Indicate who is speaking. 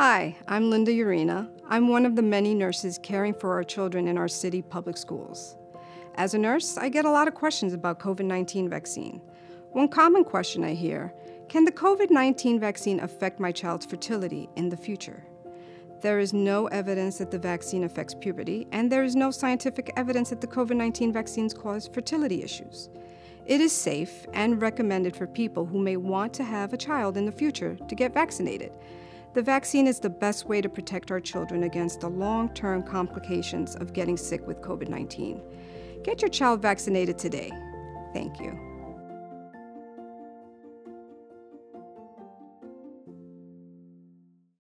Speaker 1: Hi, I'm Linda Ureña. I'm one of the many nurses caring for our children in our city public schools. As a nurse, I get a lot of questions about COVID 19 vaccine. One common question I hear can the COVID 19 vaccine affect my child's fertility in the future? There is no evidence that the vaccine affects puberty, and there is no scientific evidence that the COVID 19 vaccines cause fertility issues. It is safe and recommended for people who may want to have a child in the future to get vaccinated. The vaccine is the best way to protect our children against the long term complications of getting sick with COVID 19. Get your child vaccinated today. Thank you.